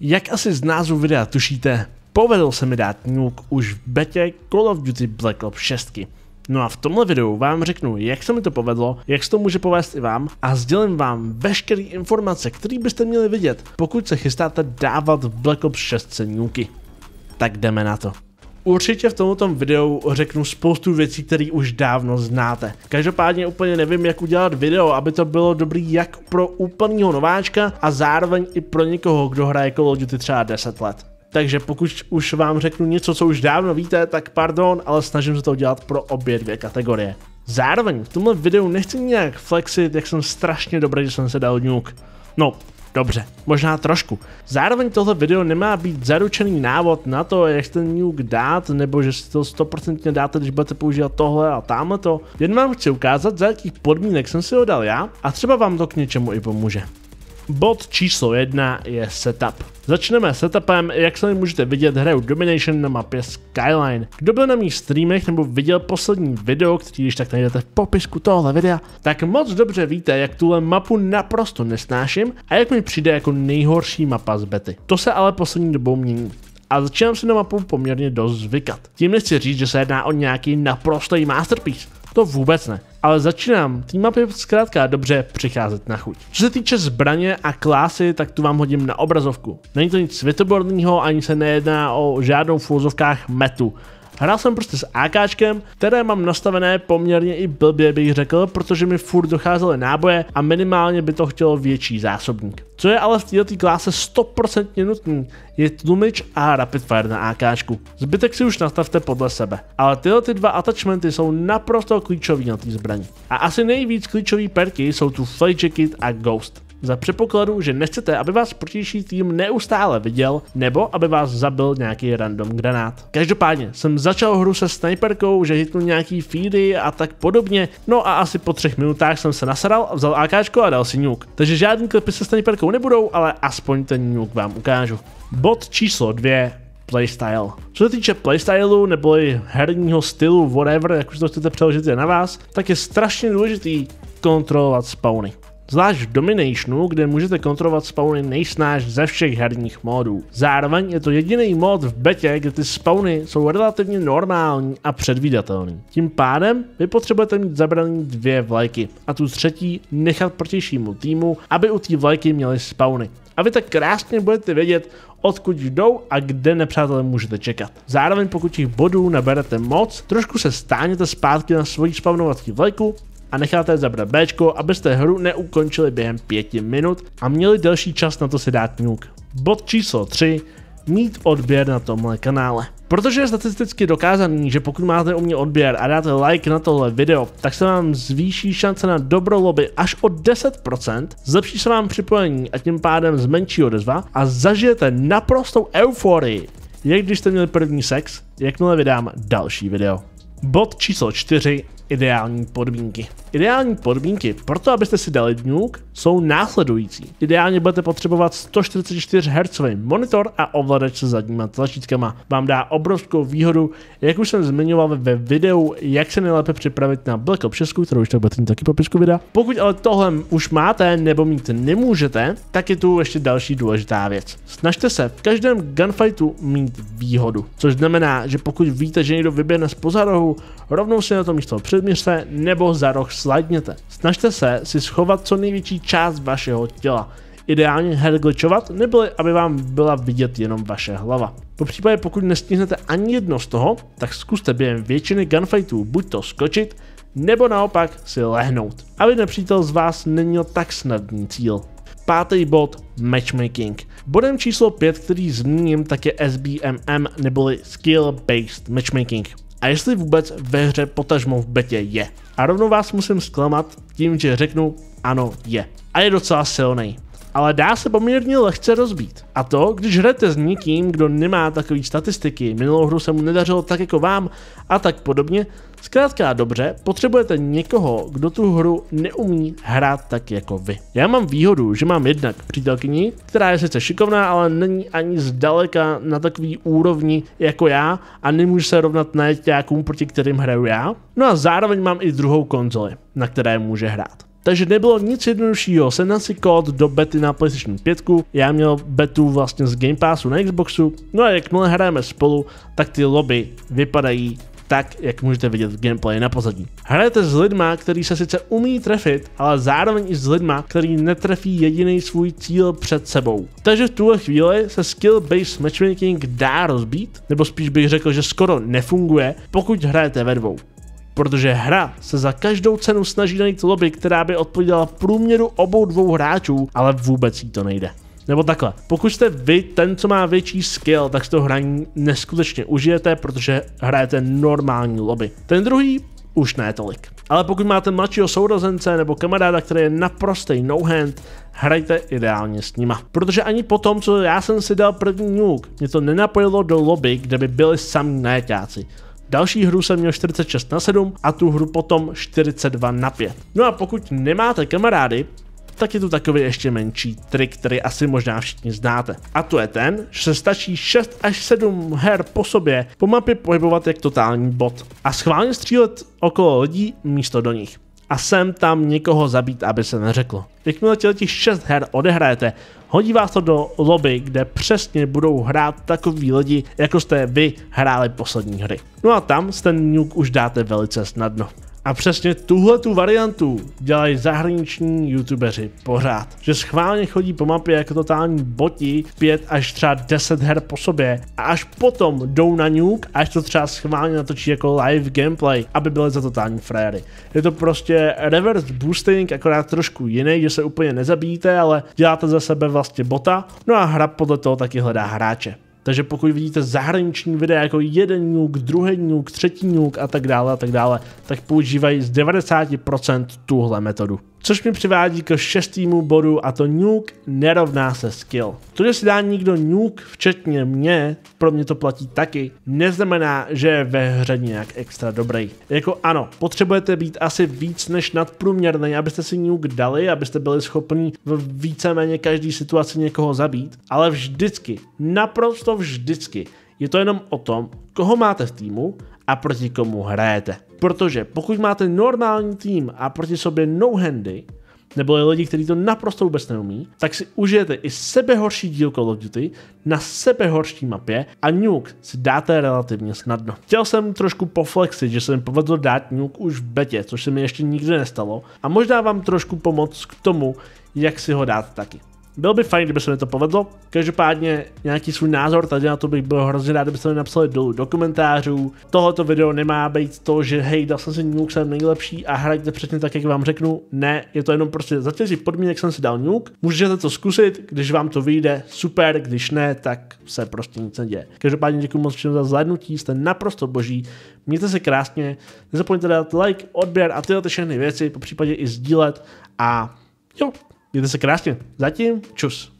Jak asi z názvu videa tušíte, povedl se mi dát nuke už v betě Call of Duty Black Ops 6. No a v tomhle videu vám řeknu, jak se mi to povedlo, jak se to může povést i vám a sdělím vám veškeré informace, které byste měli vidět, pokud se chystáte dávat v Black Ops 6 nuky. Tak jdeme na to. Určitě v tomto videu řeknu spoustu věcí, které už dávno znáte. Každopádně úplně nevím, jak udělat video, aby to bylo dobrý jak pro úplného nováčka a zároveň i pro někoho, kdo hraje Call of Duty třeba 10 let. Takže pokud už vám řeknu něco, co už dávno víte, tak pardon, ale snažím se to udělat pro obě dvě kategorie. Zároveň v tomhle videu nechci nějak flexit, jak jsem strašně dobrý, že jsem se dal nuke. No, Dobře, možná trošku. Zároveň tohle video nemá být zaručený návod na to, jak ten nuke dát, nebo že si to 100% dáte, když budete používat tohle a tamhle to. Jen vám chci ukázat, za jakých podmínek jsem si ho dal já a třeba vám to k něčemu i pomůže. Bod číslo jedna je setup. Začneme setupem, jak se můžete vidět, hraju Domination na mapě Skyline. Kdo byl na mých streamech nebo viděl poslední video, který když tak najdete v popisku tohle videa, tak moc dobře víte, jak tuhle mapu naprosto nesnáším a jak mi přijde jako nejhorší mapa z bety. To se ale poslední dobou mění a začínám si na mapu poměrně dost zvykat. Tím nechci říct, že se jedná o nějaký naprostý masterpiece. To vůbec ne. Ale začínám tým mapy zkrátka dobře přicházet na chuť. Co se týče zbraně a klásy, tak tu vám hodím na obrazovku. Není to nic světoborného, ani se nejedná o žádnou v metu. Hrál jsem prostě s AKčkem, které mám nastavené poměrně i blbě bych řekl, protože mi furt docházely náboje a minimálně by to chtělo větší zásobník. Co je ale v této kláse 100% nutný, je tlumič a rapid fire na AKčku. Zbytek si už nastavte podle sebe. Ale tyhle ty dva attachmenty jsou naprosto klíčový na té zbraní. A asi nejvíc klíčový perky jsou tu Flay Jacket a Ghost za předpokladu, že nechcete, aby vás protější tým neustále viděl, nebo aby vás zabil nějaký random granát. Každopádně jsem začal hru se sniperkou, že hitnu nějaký feedy a tak podobně, no a asi po třech minutách jsem se nasadal, vzal AK a dal si nuke. Takže žádný klipy se sniperkou nebudou, ale aspoň ten nuke vám ukážu. Bod číslo dvě playstyle. Co se týče playstylu nebo herního stylu, whatever, jak už to chcete přeložit je na vás, tak je strašně důležitý kontrolovat spawny. Zvlášť v Dominationu, kde můžete kontrolovat spawny nejsnáž ze všech herních módů. Zároveň je to jediný mod v betě, kde ty spawny jsou relativně normální a předvídatelný. Tím pádem vy potřebujete mít zabraný dvě vlajky a tu třetí nechat protějšímu týmu, aby u té vlajky měli spawny. A vy tak krásně budete vědět, odkud jdou a kde nepřátelé můžete čekat. Zároveň pokud těch bodů naberete moc, trošku se stáněte zpátky na svoji spawnovací vlajku a necháte zabrat B, abyste hru neukončili během 5 minut a měli delší čas na to si dát nuke. Bod číslo 3. Mít odběr na tomhle kanále. Protože je statisticky dokázaný, že pokud máte u mě odběr a dáte like na tohle video, tak se vám zvýší šance na dobrou lobby až o 10%, zlepší se vám připojení a tím pádem zmenší odezva a zažijete naprostou euforii, jak když jste měli první sex, jakmile vydám další video. Bod číslo 4 ideální podmínky. Ideální podmínky pro to, abyste si dali nuke, jsou následující. Ideálně budete potřebovat 144 Hz monitor a ovladač se zadníma tlačítkama. Vám dá obrovskou výhodu, jak už jsem zmiňoval ve videu, jak se nejlépe připravit na Black Ops 6, kterou už tak budete taky popisku videa. Pokud ale tohle už máte nebo mít nemůžete, tak je tu ještě další důležitá věc. Snažte se v každém gunfightu mít výhodu, což znamená, že pokud víte, že někdo vyběhne z pozarohu, rovnou si na to místo předměřte nebo za roh slidněte. Snažte se si schovat co největší část vašeho těla. Ideálně headglitchovat, nebo aby vám byla vidět jenom vaše hlava. Po případě pokud nestihnete ani jedno z toho, tak zkuste během většiny gunfightů buď to skočit, nebo naopak si lehnout, aby nepřítel z vás neměl tak snadný cíl. Pátý bod matchmaking. Bodem číslo 5, který zmíním, tak je SBMM neboli Skill Based Matchmaking a jestli vůbec ve hře potažmo v betě je. A rovnou vás musím zklamat tím, že řeknu ano je. A je docela silný ale dá se poměrně lehce rozbít. A to, když hrajete s někým, kdo nemá takové statistiky, minulou hru se mu nedařilo tak jako vám a tak podobně, zkrátka dobře, potřebujete někoho, kdo tu hru neumí hrát tak jako vy. Já mám výhodu, že mám jednak přítelkyni, která je sice šikovná, ale není ani zdaleka na takový úrovni jako já a nemůže se rovnat na proti kterým hraju já. No a zároveň mám i druhou konzoli, na které může hrát. Takže nebylo nic jednoduššího sehnat si kód do bety na PlayStation 5, já měl betu vlastně z Game Passu na Xboxu, no a jakmile hrajeme spolu, tak ty lobby vypadají tak, jak můžete vidět v gameplay na pozadí. Hrajete s lidma, který se sice umí trefit, ale zároveň i s lidma, který netrefí jediný svůj cíl před sebou. Takže v tuhle chvíli se skill-based matchmaking dá rozbít, nebo spíš bych řekl, že skoro nefunguje, pokud hrajete ve dvou protože hra se za každou cenu snaží najít lobby, která by odpovídala průměru obou dvou hráčů, ale vůbec jí to nejde. Nebo takhle, pokud jste vy ten, co má větší skill, tak si to hraní neskutečně užijete, protože hrajete normální lobby. Ten druhý už ne tolik. Ale pokud máte mladšího sourozence nebo kamaráda, který je naprostý no-hand, hrajte ideálně s nima. Protože ani po tom, co já jsem si dal první nuke, mě to nenapojilo do lobby, kde by byli sami najeťáci. Další hru jsem měl 46 na 7 a tu hru potom 42 na 5. No a pokud nemáte kamarády, tak je tu takový ještě menší trik, který asi možná všichni znáte. A to je ten, že se stačí 6 až 7 her po sobě po mapě pohybovat jak totální bot a schválně střílet okolo lidí místo do nich a sem tam někoho zabít, aby se neřeklo. Jakmile těch 6 her odehrajete, hodí vás to do lobby, kde přesně budou hrát takový lidi, jako jste vy hráli poslední hry. No a tam ten nuke už dáte velice snadno. A přesně tuhle tu variantu dělají zahraniční youtubeři pořád. Že schválně chodí po mapě jako totální boti, 5 až třeba 10 her po sobě a až potom jdou na nuke, až to třeba schválně natočí jako live gameplay, aby byly za totální frajery. Je to prostě reverse boosting, akorát trošku jiný, že se úplně nezabíjíte, ale děláte za sebe vlastně bota, no a hra podle toho taky hledá hráče. Takže pokud vidíte zahraniční videa jako jeden nuke, druhý nuke, třetí nuke a tak dále a tak dále, tak používají z 90% tuhle metodu. Což mi přivádí k šestýmu bodu a to nuke nerovná se skill. To, že si dá někdo nuke, včetně mě, pro mě to platí taky, neznamená, že je ve hře nějak extra dobrý. Jako ano, potřebujete být asi víc než nadprůměrný, abyste si nuke dali, abyste byli schopni v víceméně každé situaci někoho zabít, ale vždycky, naprosto vždycky, je to jenom o tom, koho máte v týmu a proti komu hrajete. Protože pokud máte normální tým a proti sobě no-handy, nebo lidi, kteří to naprosto vůbec neumí, tak si užijete i sebehorší díl Call of Duty na sebehorší mapě a nuke si dáte relativně snadno. Chtěl jsem trošku poflexit, že se mi povedlo dát nuke už v betě, což se mi ještě nikdy nestalo a možná vám trošku pomoct k tomu, jak si ho dát taky. Bylo by fajn, kdyby se mi to povedlo. Každopádně nějaký svůj názor tady na to bych byl hrozně rád, kdybyste mi napsali dolů do komentářů. Tohoto video nemá být to, že hej, dal jsem si nuke, jsem nejlepší a hrajte přesně tak, jak vám řeknu. Ne, je to jenom prostě za těch podmínek jsem si dal nuke. Můžete to zkusit, když vám to vyjde, super, když ne, tak se prostě nic neděje. Každopádně děkuji moc všem za zhlédnutí, jste naprosto boží. Mějte se krásně, nezapomeňte dát like, odběr a tyhle všechny věci, po případě i sdílet a jo, Mějte se krásně. Zatím čus.